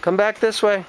Come back this way.